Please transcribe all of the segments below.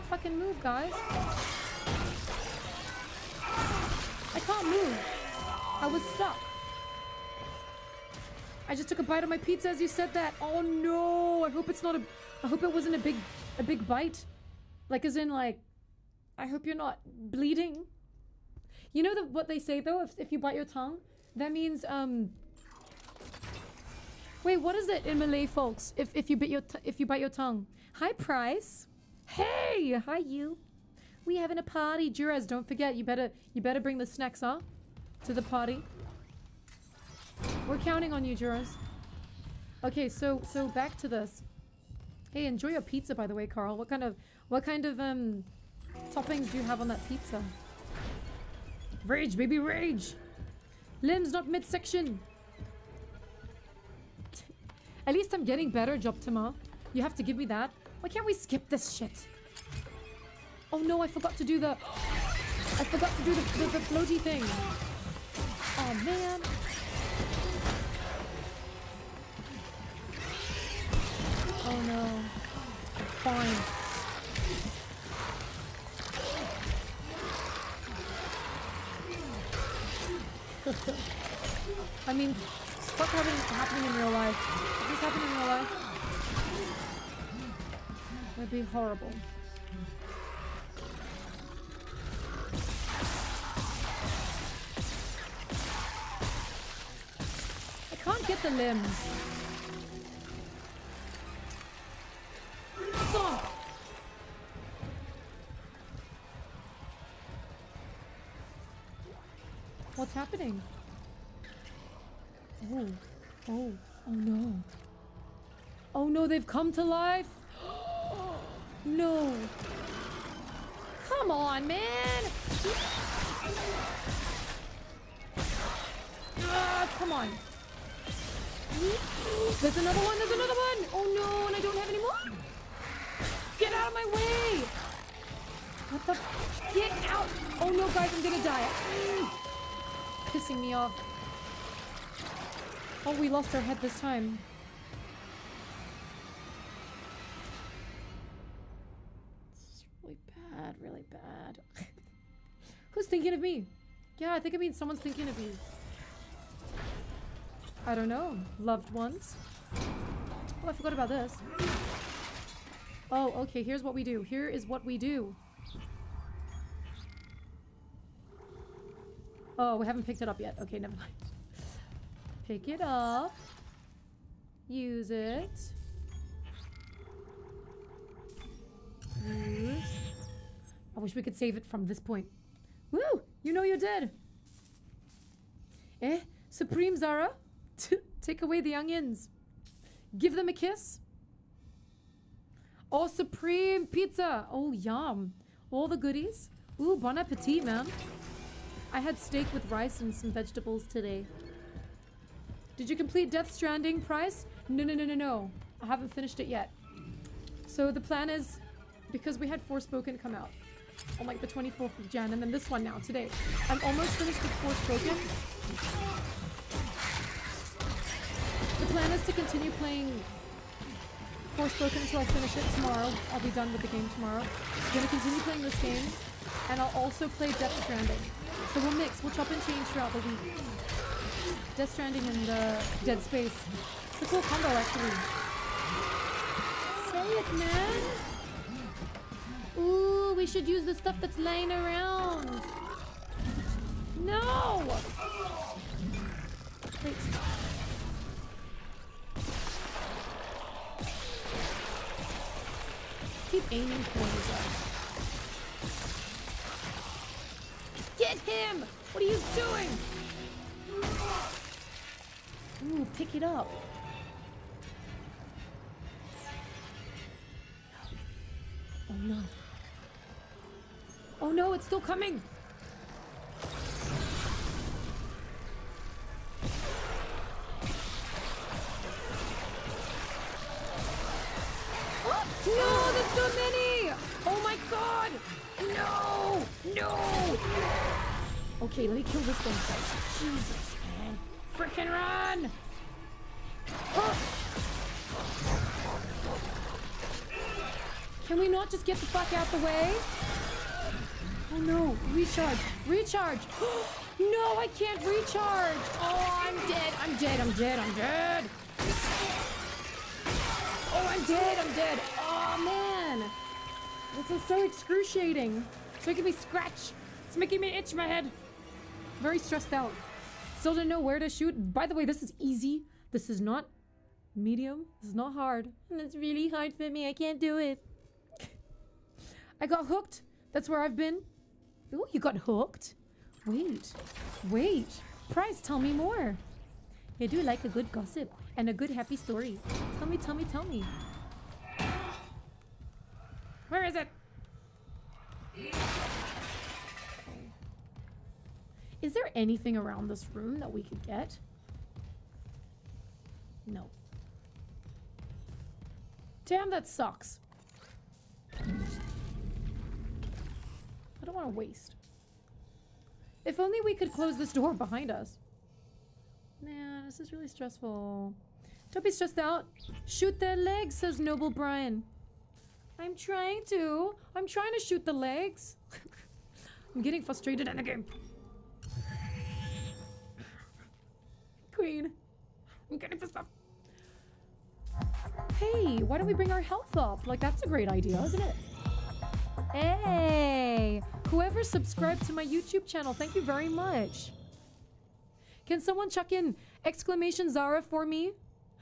can't fucking move, guys. I can't move. I was stuck. I just took a bite of my pizza as you said that. Oh no! I hope it's not a. I hope it wasn't a big, a big bite. Like as in like, I hope you're not bleeding. You know the, what they say though? If if you bite your tongue, that means um. Wait, what is it in Malay, folks? If if you bit your if you bite your tongue. Hi, Price. Hey, hi you. We having a party, Juras. Don't forget, you better you better bring the snacks, huh? To the party. We're counting on you, Juras. Okay, so so back to this. Hey, enjoy your pizza, by the way, Carl. What kind of what kind of um toppings do you have on that pizza? Rage, baby, rage. Limbs, not midsection. At least I'm getting better, Joptima. You have to give me that. Why can't we skip this shit? Oh no, I forgot to do the... I forgot to do the, the, the floaty thing. Oh man. Oh no. Fine. I mean, what's happening, happening in real life? Is this happening in real life? It'd be horrible. I can't get the limbs. What's happening? Oh, oh, oh no. Oh no, they've come to life? No. Come on, man! Ah, come on. There's another one, there's another one! Oh no, and I don't have any more! Get out of my way! What the? Get out! Oh no, guys, I'm gonna die. Mm. Pissing me off. Oh, we lost our head this time. Really bad. Who's thinking of me? Yeah, I think I mean someone's thinking of you. I don't know. Loved ones? Oh, I forgot about this. Oh, okay, here's what we do. Here is what we do. Oh, we haven't picked it up yet. Okay, never mind. Pick it up. Use it. Wish we could save it from this point. Woo! You know you're dead. Eh? Supreme Zara? Take away the onions. Give them a kiss. Oh, Supreme Pizza. Oh, yum. All the goodies. Ooh, bon appetit, man. I had steak with rice and some vegetables today. Did you complete Death Stranding, Price? No, no, no, no, no. I haven't finished it yet. So the plan is, because we had Forspoken come out on like the 24th of Jan, and then this one now, today. I'm almost finished with Forspoken. The plan is to continue playing Forspoken until I finish it tomorrow. I'll be done with the game tomorrow. I'm gonna continue playing this game, and I'll also play Death Stranding. So we'll mix, we'll chop and change throughout the week. Death Stranding and uh, Dead Space. It's a cool combo, actually. Say it, man! We should use the stuff that's laying around. No! Wait. Keep aiming for his uh, Get him! What are you doing? Ooh, pick it up. Oh no. Oh no, it's still coming! No, there's so many! Oh my god! No! No! Okay, let me kill this one first. Jesus, man. Frickin' run! Can we not just get the fuck out the way? Oh no, recharge, recharge. no, I can't recharge. Oh, I'm dead, I'm dead, I'm dead, I'm dead. Oh, I'm dead, I'm dead. Oh man. This is so excruciating. It's making me scratch. It's making me itch my head. Very stressed out. Still don't know where to shoot. By the way, this is easy. This is not medium. This is not hard. And it's really hard for me. I can't do it. I got hooked. That's where I've been. Oh, you got hooked? Wait. Wait. Price, tell me more. I do like a good gossip and a good happy story. Tell me, tell me, tell me. Where is it? Is there anything around this room that we could get? No. Damn, that sucks. Don't want to waste. If only we could close this door behind us. Man, this is really stressful. Don't be stressed out. Shoot their legs, says Noble Brian. I'm trying to. I'm trying to shoot the legs. I'm getting frustrated in the game. Queen. I'm getting pissed off. Hey, why don't we bring our health up? Like, that's a great idea, isn't it? Hey, whoever subscribed to my YouTube channel, thank you very much. Can someone chuck in exclamation Zara for me?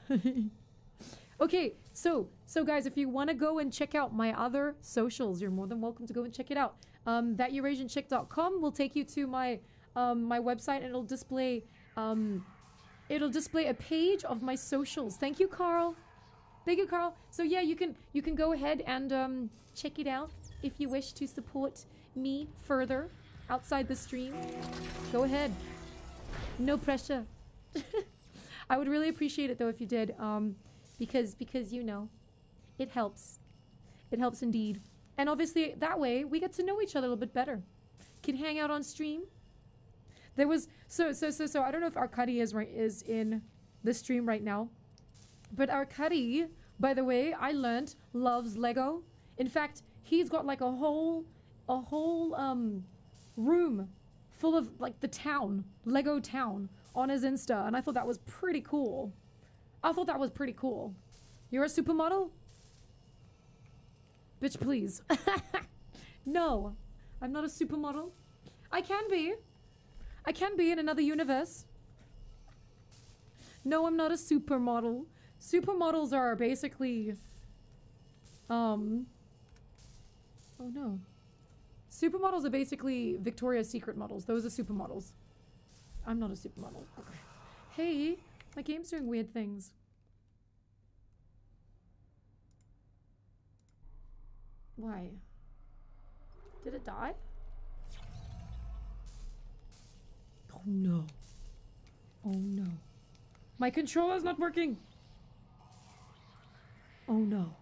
okay, so, so guys, if you want to go and check out my other socials, you're more than welcome to go and check it out. Um, thateurasianchick.com will take you to my, um, my website and it'll display, um, it'll display a page of my socials. Thank you, Carl. Thank you, Carl. So yeah, you can, you can go ahead and, um, check it out if you wish to support me further outside the stream. Go ahead. No pressure. I would really appreciate it though if you did, um, because because you know, it helps. It helps indeed, and obviously that way we get to know each other a little bit better. Can hang out on stream. There was so so so so I don't know if Arkady is right is in the stream right now, but Arkady, by the way, I learned loves Lego. In fact, he's got like a whole a whole um room full of like the town, Lego town on his Insta, and I thought that was pretty cool. I thought that was pretty cool. You're a supermodel? Bitch, please. no, I'm not a supermodel. I can be. I can be in another universe. No, I'm not a supermodel. Supermodels are basically... Um... Oh no. Supermodels are basically Victoria's Secret models. Those are supermodels. I'm not a supermodel. Hey, my game's doing weird things. Why? Did it die? Oh no. Oh no. My controller's not working! Oh no.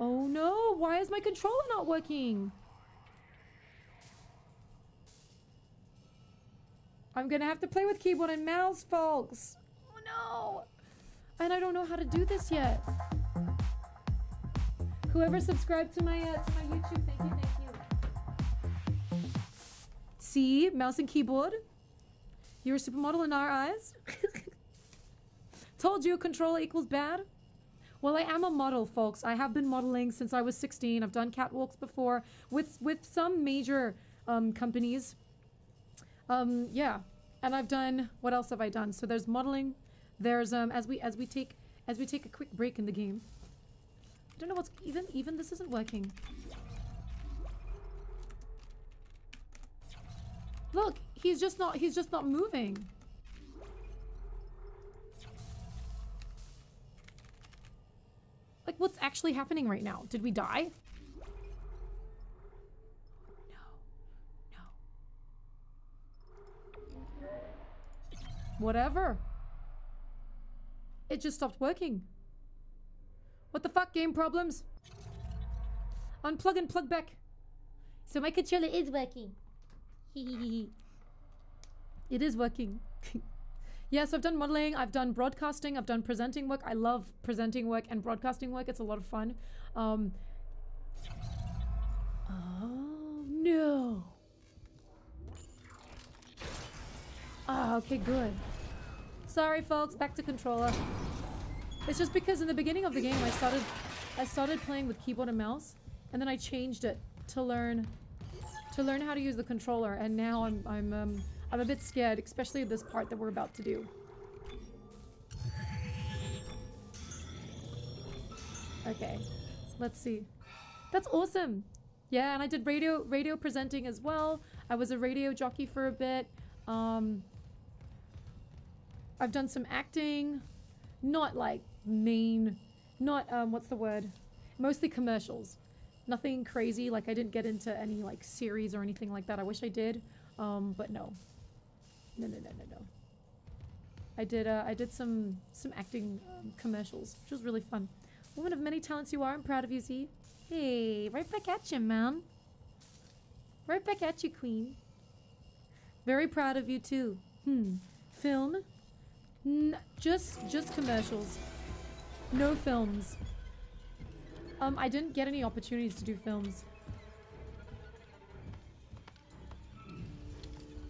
Oh no, why is my controller not working? I'm gonna have to play with keyboard and mouse, folks. Oh no. And I don't know how to do this yet. Whoever subscribed to my uh, to my YouTube, thank you, thank you. See, mouse and keyboard. You're a supermodel in our eyes. Told you controller equals bad. Well, I am a model, folks. I have been modeling since I was 16. I've done catwalks before with with some major um, companies. Um, yeah, and I've done what else have I done? So there's modeling. There's um as we as we take as we take a quick break in the game. I don't know what's even even this isn't working. Look, he's just not he's just not moving. What's actually happening right now? Did we die? No. No. Whatever. It just stopped working. What the fuck, game problems? Unplug and plug back. So my controller is working. it is working. Yes, I've done modeling, I've done broadcasting, I've done presenting work. I love presenting work and broadcasting work. It's a lot of fun. Um, oh no. Ah, okay, good. Sorry, folks. Back to controller. It's just because in the beginning of the game, I started, I started playing with keyboard and mouse, and then I changed it to learn, to learn how to use the controller. And now I'm, I'm, um, I'm a bit scared, especially this part that we're about to do. Okay, let's see. That's awesome. Yeah, and I did radio radio presenting as well. I was a radio jockey for a bit. Um, I've done some acting, not like main, not um, what's the word? Mostly commercials. Nothing crazy. Like I didn't get into any like series or anything like that. I wish I did, um, but no. No, no, no, no, no. I did. Uh, I did some some acting um, commercials, which was really fun. Woman of many talents you are. I'm proud of you, Z. Hey, right back at you, man. Right back at you, queen. Very proud of you too. Hmm. Film? N just just commercials. No films. Um, I didn't get any opportunities to do films.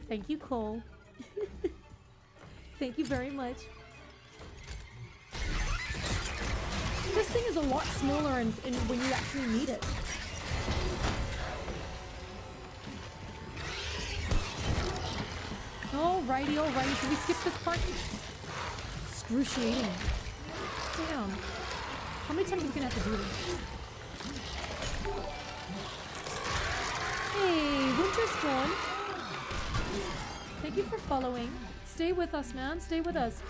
Thank you, Cole. Thank you very much. This thing is a lot smaller in, in when you actually need it. Alrighty, alrighty. Can we skip this part? Excruciating. Damn. How many times are we gonna have to do this? Hey, Winterspawn. Thank you for following. Stay with us, man. Stay with us.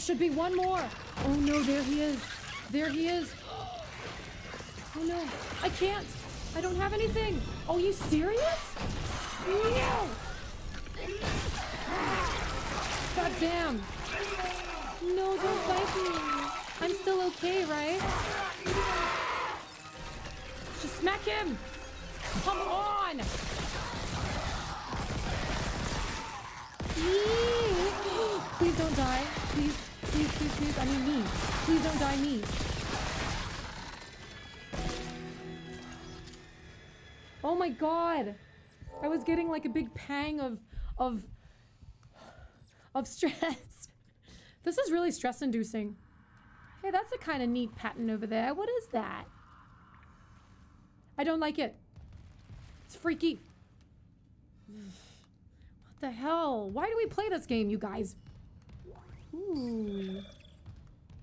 Should be one more. Oh no! There he is. There he is. Oh no! I can't. I don't have anything. Oh, you serious? No! God damn! No, don't bite me. I'm still okay, right? Just smack him! Come on! Please don't die. Please, please, please, please. I me. Please don't die me. Oh my god! I was getting like a big pang of of of stress. this is really stress inducing. Hey, that's a kind of neat pattern over there. What is that? I don't like it. It's freaky. What the hell? Why do we play this game, you guys? Ooh.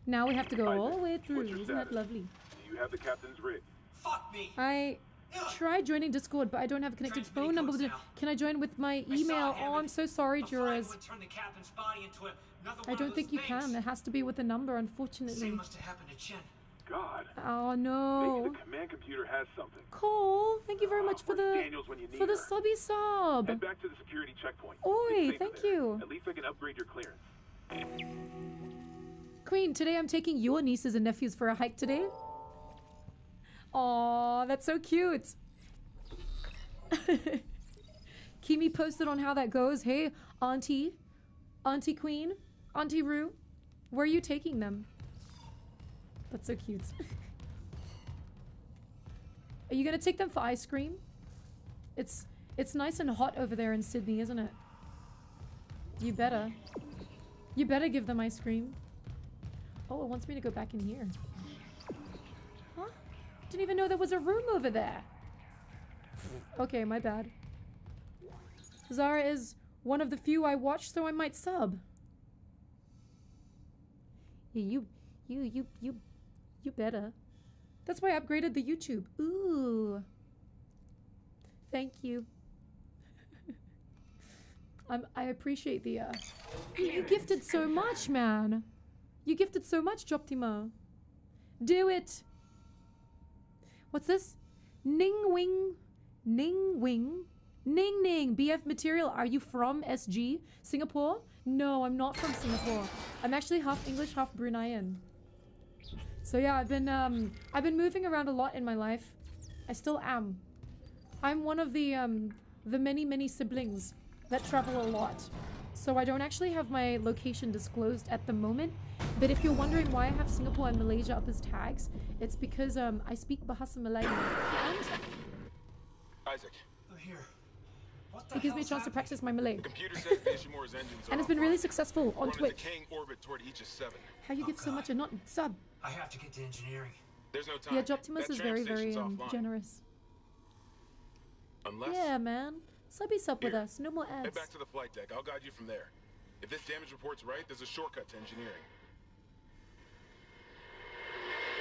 Now we have to go all the way through. Isn't that lovely? Do you have the captain's rig? Fuck me. I tried joining Discord, but I don't have a connected phone number. with it. Can I join with my email? Oh, I'm so sorry, jurors. I don't think you can. It has to be with a number, unfortunately. Same must have happened to Chen. God. Oh Maybe no. the command computer has something. Cole, thank you very uh, much for the Daniels when for the her? subby sub. Head back to the security checkpoint. Oi, thank you. At least I can upgrade your clearance. Queen, today I'm taking your nieces and nephews for a hike today. Aw, that's so cute. Me posted on how that goes. Hey, Auntie, Auntie Queen, Auntie Rue, where are you taking them? That's so cute. are you gonna take them for ice cream? It's it's nice and hot over there in Sydney, isn't it? You better. You better give them ice cream. Oh, it wants me to go back in here. Huh? Didn't even know there was a room over there. Okay, my bad. Zara is one of the few I watch, so I might sub. Yeah, you, you, you, you, you better. That's why I upgraded the YouTube. Ooh. Thank you. I'm, I appreciate the, uh... You, you gifted so much, man. You gifted so much, Joptima. Do it. What's this? Ning Wing. Ning Wing. Ning Ning. BF Material. Are you from SG? Singapore? No, I'm not from Singapore. I'm actually half English, half Bruneian. So yeah, I've been um I've been moving around a lot in my life. I still am. I'm one of the um the many many siblings that travel a lot. So I don't actually have my location disclosed at the moment. But if you're wondering why I have Singapore and Malaysia up as tags, it's because um I speak Bahasa Malay and Isaac, Here. What the it gives me a hell's chance to happening? practice my Malay. the computer says the Ishimura's engines are And it's been really successful on Twitch. decaying orbit toward Aegis 7. How you Oh, give so much and not sub? I have to get to engineering. There's no time. Yeah, Joptimus That is tram very, very um, generous. Unless Yeah, man. Subby sub with us. No more ads. head back to the flight deck. I'll guide you from there. If this damage report's right, there's a shortcut to engineering.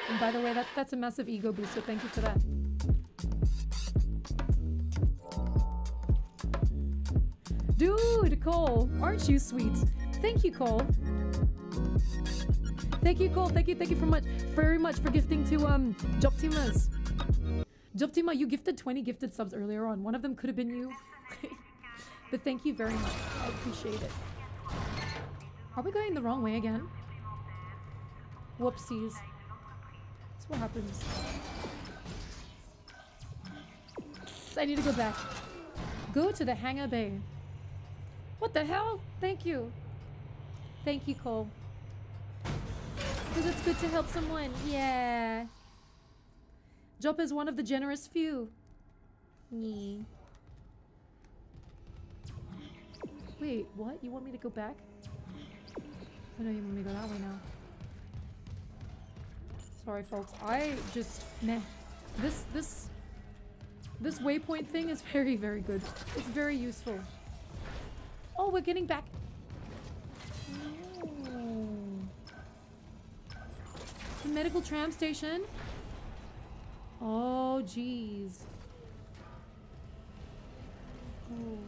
And by the way, that's that's a massive ego boost, so thank you for that. Dude, Cole, aren't you sweet? Thank you, Cole. Thank you, Cole. Thank you, thank you for much, very much for gifting to um Joptimas. Joptima, you gifted 20 gifted subs earlier on. One of them could have been you. but thank you very much. I appreciate it. Are we going the wrong way again? Whoopsies. That's what happens. I need to go back. Go to the hangar bay. What the hell? Thank you. Thank you, Cole. Because it's good to help someone. Yeah. Jop is one of the generous few. Yeah. Wait, what? You want me to go back? Oh no, you want me to go that way now. Sorry, folks. I just meh. This this this waypoint thing is very very good. It's very useful. Oh, we're getting back. Oh. The medical tram station. Oh, jeez. Oh.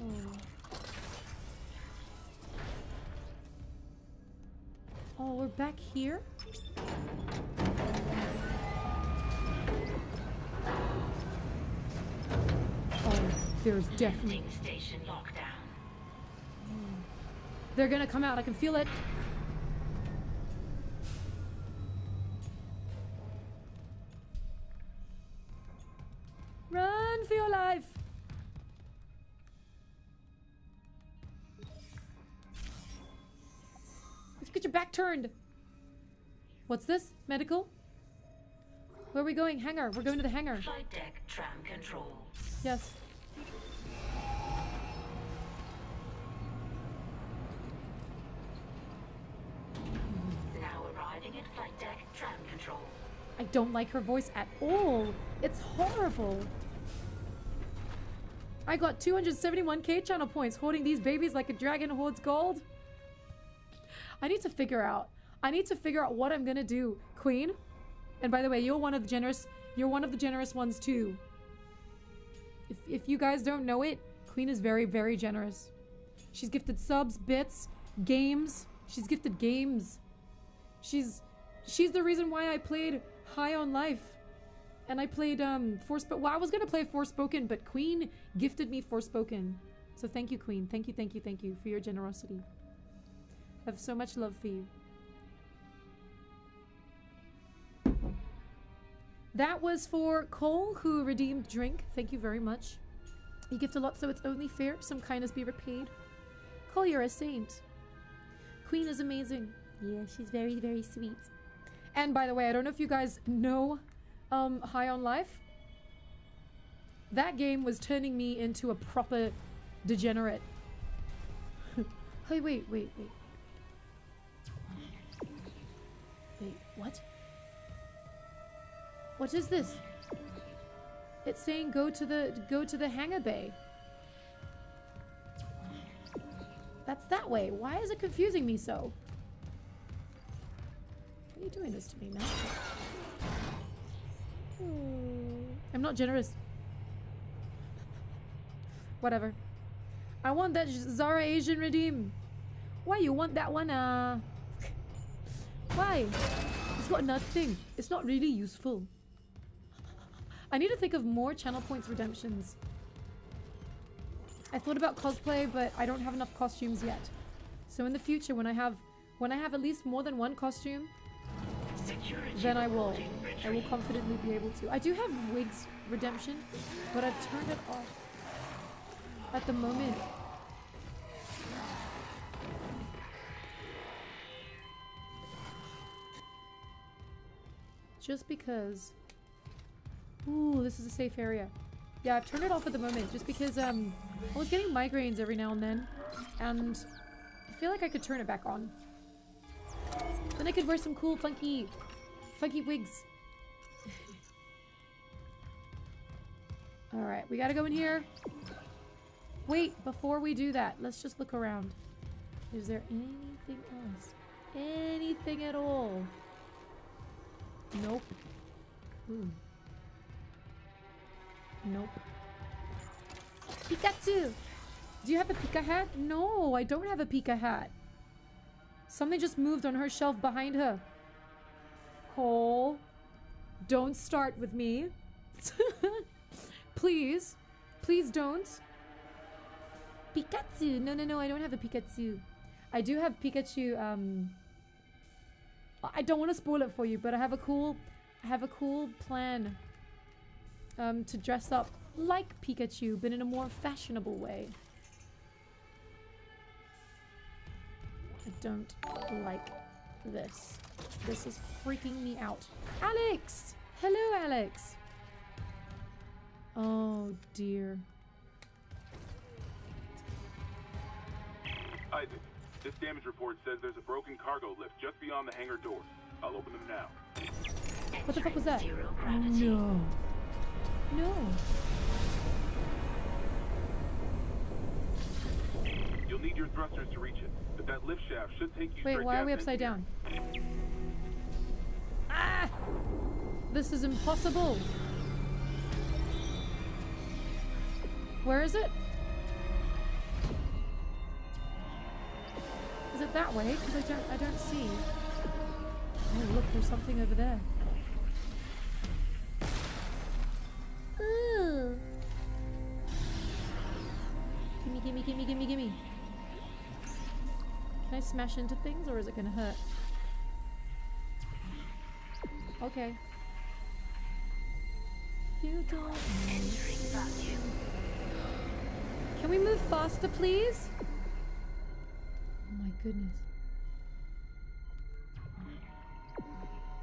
Oh. Oh, we're back here? Oh, there's definitely... Station lockdown. They're gonna come out, I can feel it. For your life! Let's get your back turned. What's this? Medical? Where are we going? Hangar. We're going to the hangar. Flight deck tram control. Yes. Now arriving at flight deck tram control. I don't like her voice at all. It's horrible. I got 271k channel points hoarding these babies like a dragon hoards gold. I need to figure out. I need to figure out what I'm gonna do, Queen. And by the way, you're one of the generous. You're one of the generous ones too. If if you guys don't know it, Queen is very very generous. She's gifted subs, bits, games. She's gifted games. She's she's the reason why I played High on Life. And I played um Forspoken. Well, I was gonna play Forspoken, but Queen gifted me Forspoken. So thank you, Queen. Thank you, thank you, thank you for your generosity. I have so much love for you. That was for Cole, who redeemed drink. Thank you very much. You gift a lot, so it's only fair some kindness be repaid. Cole, you're a saint. Queen is amazing. Yeah, she's very, very sweet. And by the way, I don't know if you guys know um, High on Life. That game was turning me into a proper degenerate. hey, wait, wait, wait. Wait, what? What is this? It's saying go to the go to the hangar bay. That's that way. Why is it confusing me so? Why are you doing this to me, man? I'm not generous. Whatever. I want that Zara Asian redeem. Why you want that one, uh? Why? It's got nothing. It's not really useful. I need to think of more channel points redemptions. I thought about cosplay, but I don't have enough costumes yet. So in the future, when I have when I have at least more than one costume, then I will I will confidently be able to. I do have wigs redemption, but I've turned it off at the moment. Just because. Ooh, this is a safe area. Yeah, I've turned it off at the moment just because um I was getting migraines every now and then, and I feel like I could turn it back on. I could wear some cool, funky, funky wigs. All right, we gotta go in here. Wait, before we do that, let's just look around. Is there anything else? Anything at all? Nope. Ooh. Nope. Pikachu! Do you have a Pika hat? No, I don't have a Pika hat. Something just moved on her shelf behind her. Cole, don't start with me. Please. Please don't. Pikachu. No, no, no, I don't have a Pikachu. I do have Pikachu, um... I don't want to spoil it for you, but I have a cool... I have a cool plan. Um, to dress up like Pikachu, but in a more fashionable way. I don't like this. This is freaking me out. Alex! Hello, Alex! Oh, dear. Isaac, this damage report says there's a broken cargo lift just beyond the hangar doors. I'll open them now. What the fuck was that? Zero Oh, no. No. You'll need your thrusters to reach it, but that lift shaft should take you Wait, why are we upside down? Ah! This is impossible. Where is it? Is it that way? Because I don't, I don't see. Oh, look, there's something over there. Ooh. Gimme, gimme, gimme, gimme, gimme. Can I smash into things or is it gonna hurt? Okay. Can we move faster, please? Oh my goodness.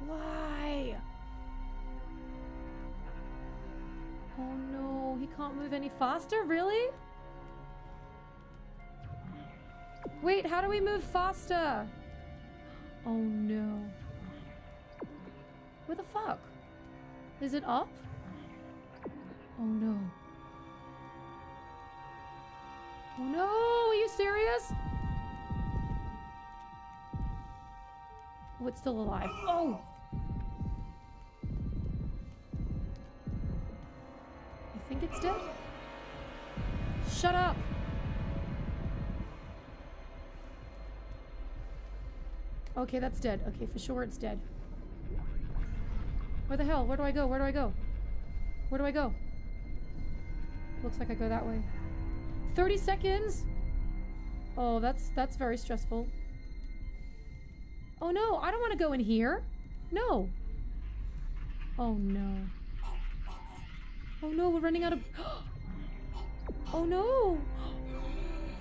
Why? Oh no, he can't move any faster? Really? Wait, how do we move faster? Oh no. Where the fuck? Is it up? Oh no. Oh no, are you serious? Oh, it's still alive. Oh! I think it's dead. Shut up! Okay, that's dead. Okay, for sure it's dead. Where the hell? Where do I go? Where do I go? Where do I go? Looks like I go that way. 30 seconds? Oh, that's that's very stressful. Oh no, I don't want to go in here. No. Oh no. Oh no, we're running out of Oh no.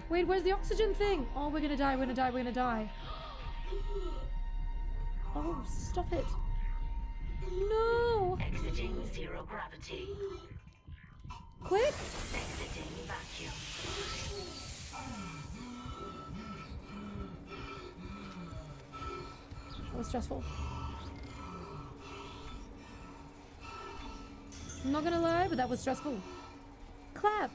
Wait, where's the oxygen thing? Oh, we're gonna die, we're gonna die, we're gonna die. Oh, stop it. No. Exiting zero gravity. Quick. Exiting vacuum. That was stressful. I'm not gonna lie, but that was stressful. Clap!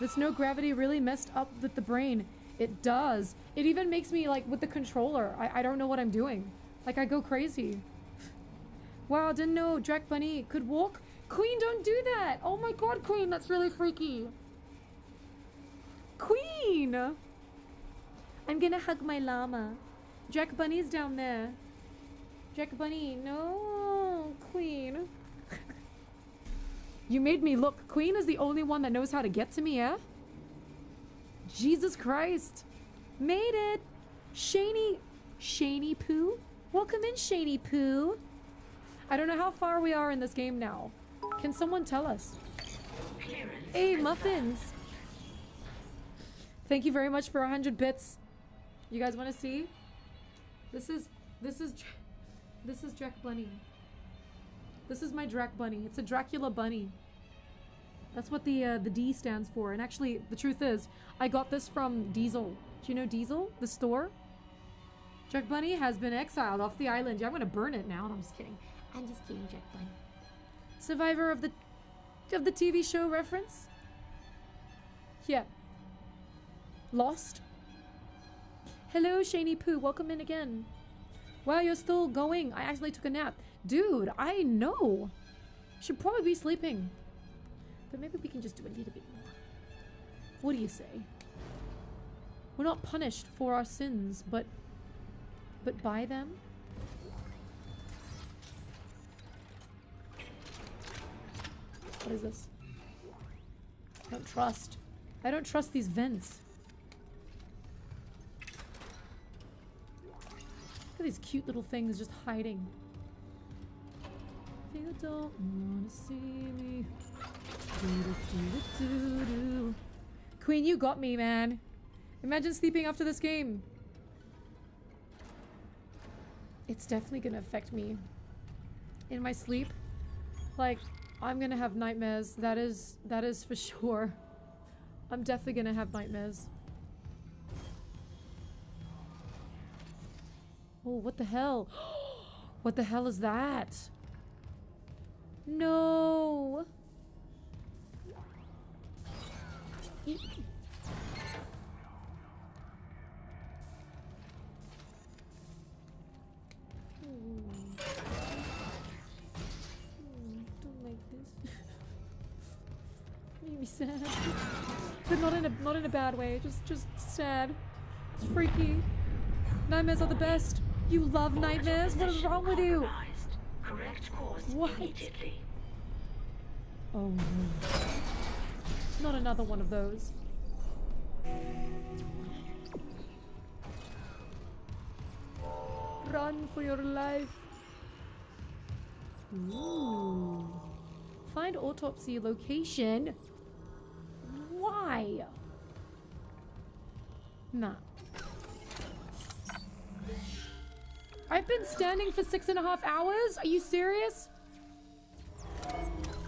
This no gravity really messed up with the brain. It does. It even makes me like with the controller. I, I don't know what I'm doing. Like I go crazy. Wow, didn't know Drac Bunny could walk. Queen, don't do that. Oh my god, Queen, that's really freaky. Queen! I'm gonna hug my llama. Drac Bunny's down there. Drac Bunny, no, Queen. you made me look. Queen is the only one that knows how to get to me, yeah? Jesus Christ. Made it. Shany. Shany Poo? Welcome in, Shany Poo. I don't know how far we are in this game now. Can someone tell us? Clearance. Hey, muffins. Thank you very much for 100 bits. You guys want to see? This is this is this is Drac Bunny. This is my Drac Bunny. It's a Dracula bunny. That's what the uh, the D stands for. And actually, the truth is, I got this from Diesel. Do you know Diesel, the store? Jack Bunny has been exiled off the island. Yeah, I'm gonna burn it now. No, I'm just kidding. I'm just kidding, Jack Bunny. Survivor of the of the TV show reference. Yeah. Lost. Hello, Shany Poo. Welcome in again. Wow, you're still going. I actually took a nap. Dude, I know. Should probably be sleeping. But maybe we can just do a little bit more. What do you say? We're not punished for our sins, but but by them? What is this? I don't trust. I don't trust these vents. Look at these cute little things just hiding. If you don't wanna see me. Queen, you got me, man. Imagine sleeping after this game. It's definitely gonna affect me in my sleep. Like, I'm gonna have nightmares. That is, that is for sure. I'm definitely gonna have nightmares. Oh, what the hell? what the hell is that? No. sad. But not in a not in a bad way. Just just sad. It's freaky. Nightmares are the best. You love nightmares? What is wrong with you? Correct course What? immediately. Oh no. Not another one of those. Run for your life. Ooh. Find autopsy location. Why? Nah. I've been standing for six and a half hours? Are you serious?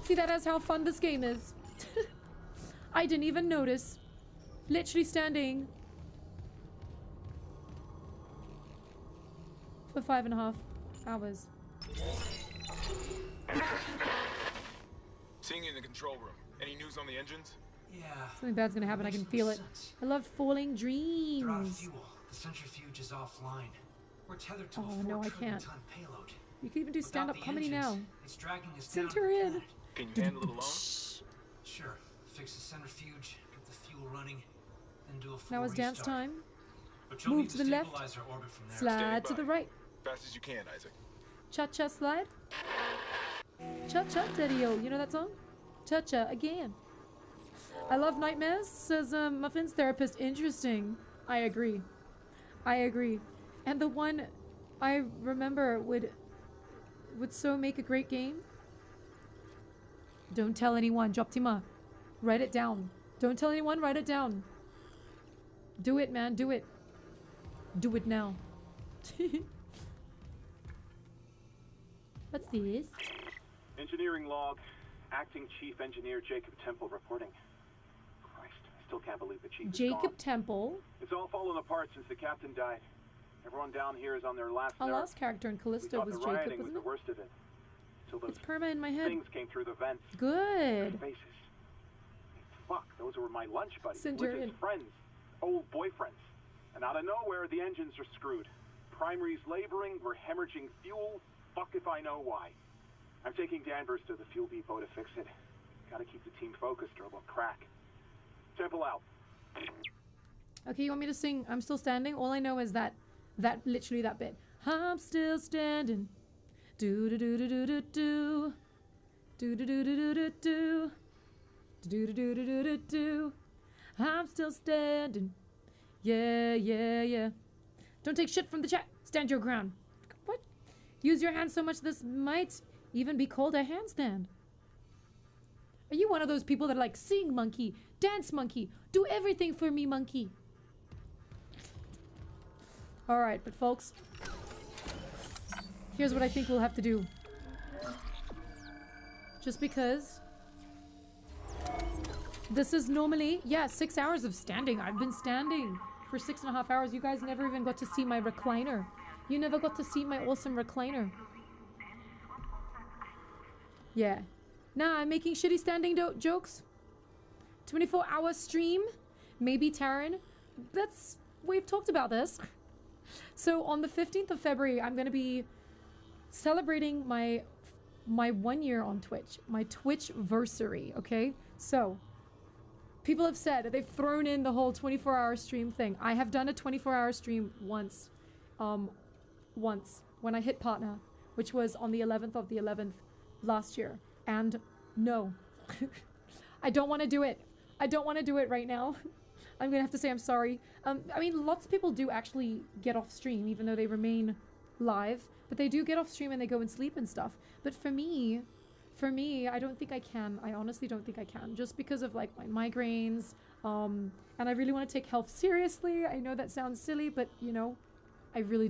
See that as how fun this game is. I didn't even notice. Literally standing for five and a half hours. Seeing you in the control room. Any news on the engines? Yeah. Something bad's gonna happen. I can feel it. sense. I love falling They're out of dreams. fuel. The centrifuge is offline. We're tethered to Oh, a four no, I can't. ton payload. You can even do stand-up comedy engines, now. It's dragging us Centurion. down. to the planet. Can you handle it alone? Sure. Fix the centrifuge, get the fuel running, then do a full Now is dance time. But you'll Move need to the left, our orbit from there. Slide to the right. Fast as you can, Isaac. Cha cha slide. Cha cha daddy o. You know that song? Cha cha again. I love nightmares, says um, Muffins therapist. Interesting. I agree. I agree. And the one I remember would would so make a great game. Don't tell anyone. Drop Tima. Write it down. Don't tell anyone. Write it down. Do it, man. Do it. Do it now. What's this? Engineering log. Acting Chief Engineer Jacob Temple reporting. Christ, I still can't believe the chief Jacob. Temple. It's all fallen apart since the captain died. Everyone down here is on their last Our last character in Callisto was the Jacob, was wasn't the worst of it. Till those It's perma in my head. things came through the vents. Good. Faces. Fuck, those were my lunch buddies. Centurion. Friends. old boyfriends. And out of nowhere, the engines are screwed. Primary's laboring, we're hemorrhaging fuel. Fuck if I know why. I'm taking Danvers to the fuel depot to fix it. Gotta keep the team focused or we'll crack. Temple out. Okay, you want me to sing I'm Still Standing? All I know is that, that, literally that bit. I'm still standing. Do do do do do do do. Do do do do do do do. Do do do do do do do. I'm still standing. Yeah, yeah, yeah. Don't take shit from the chat. Stand your ground. What? Use your hand so much this might even be called a handstand. Are you one of those people that like sing monkey, dance monkey, do everything for me monkey? All right, but folks, here's what I think we'll have to do. Just because this is normally, yeah, six hours of standing. I've been standing for six and a half hours. You guys never even got to see my recliner. You never got to see my awesome recliner. Yeah. Nah, I'm making shitty standing jokes. 24 hour stream. Maybe Taryn. That's, we've talked about this. So on the 15th of February, I'm going to be celebrating my my one year on Twitch, my Twitch versary, okay? So people have said they've thrown in the whole 24 hour stream thing. I have done a 24 hour stream once. Um once when I hit partner, which was on the 11th of the 11th last year. And no. I don't want to do it. I don't want to do it right now. I'm gonna have to say I'm sorry. Um, I mean, lots of people do actually get off stream, even though they remain live. But they do get off stream and they go and sleep and stuff. But for me, for me, I don't think I can. I honestly don't think I can, just because of like my migraines. Um, and I really want to take health seriously. I know that sounds silly, but you know, I really